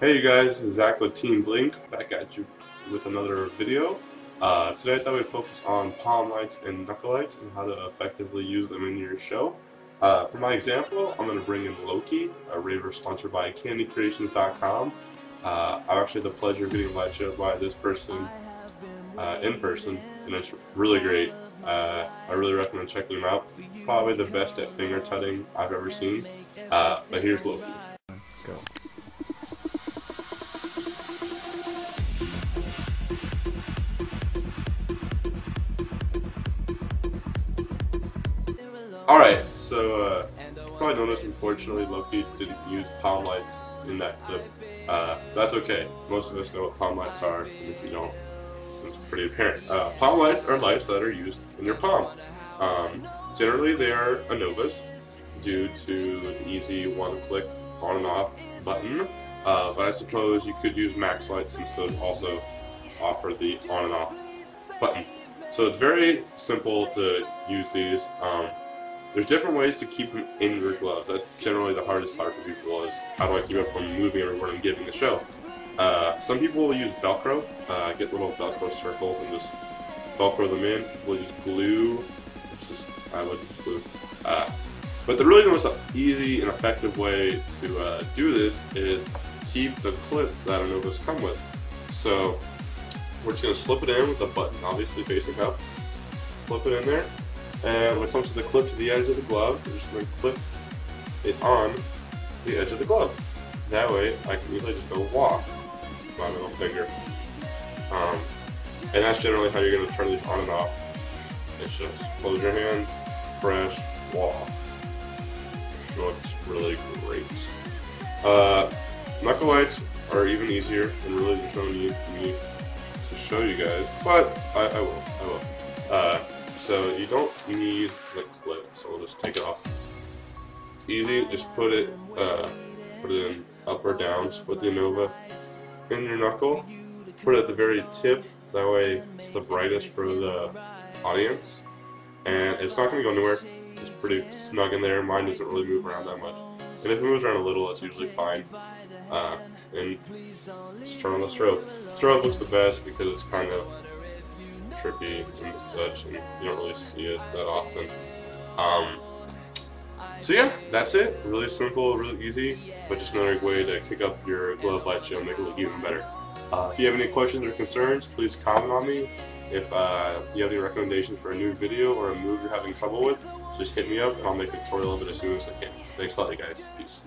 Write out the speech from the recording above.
Hey you guys, Zach with Team Blink, back at you with another video. Uh, today I thought we'd focus on palm lights and knuckle lights and how to effectively use them in your show. Uh, for my example, I'm going to bring in Lokey, a raver sponsored by CandyCreations.com. Uh, I actually had the pleasure of getting light show by this person uh, in person, and it's really great. Uh, I really recommend checking him out. Probably the best at finger tutting I've ever seen. Uh, but here's Lokey. Go. Alright, so uh, you probably noticed unfortunately Lokey didn't use palm lights in that clip. Uh, that's okay. Most of us know what palm lights are, and if you don't, it's pretty apparent. Uh, palm lights are lights that are used in your palm. Um, generally, they are Inovas due to the easy one-click on and off button. Uh, but I suppose you could use max lights and so also offer the on and off button. So it's very simple to use these. Um, there's different ways to keep them in your gloves. That's generally the hardest part for people is how do I keep it from moving everywhere I'm giving the show. Uh, some people will use Velcro, uh, get little Velcro circles and just Velcro them in. We'll use glue, which is I would glue. Uh, but the really the most easy and effective way to uh, do this is keep the clip that Inovas come with. So we're just going to slip it in with the button obviously facing up. Slip it in there. And when it comes to the clip to the edge of the glove, we're just going to clip it on the edge of the glove. That way I can easily just go off my middle finger. Um, and that's generally how you're going to turn these on and off. It's just close your hands, press, off. Looks really great. Uh, knuckle lights are even easier and really there's no need for me to show you guys, but I, I will, I will. Uh, so you don't need the clip, so we'll just take it off. It's easy, just put it, uh, put it in up or down, just put the Inova in your knuckle, put it at the very tip, that way it's the brightest for the audience, and it's not going to go anywhere, it's pretty snug in there, mine doesn't really move around that much, and if it moves around a little, it's usually fine, uh, and just turn on the strobe. Strobe looks the best because it's kind of trippy and such, and you don't really see it that often. Um, so yeah, that's it. Really simple, really easy, but just another way to kick up your glove light show and make it look even better. Uh, if you have any questions or concerns, please comment on me. If uh, you have any recommendations for a new video or a move you're having trouble with, just hit me up and I'll make a tutorial of it as soon as I can. Thanks a lot, you guys. Peace.